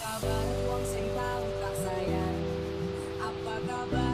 kabar wong sing tau tak sayang? Apa kabar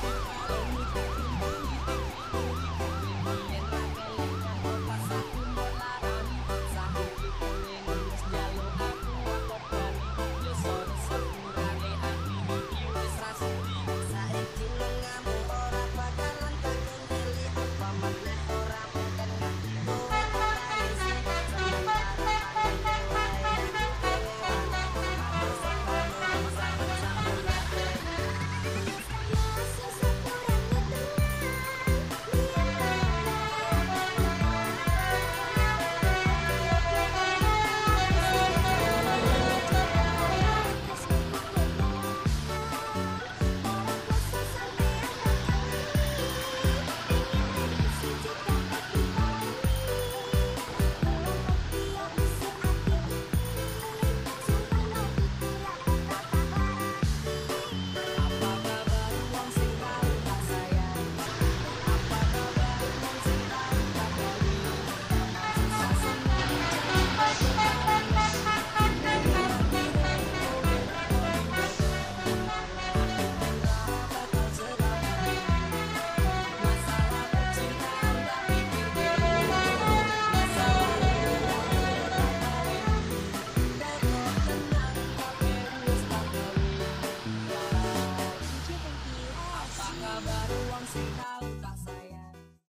「どんどんどんどん」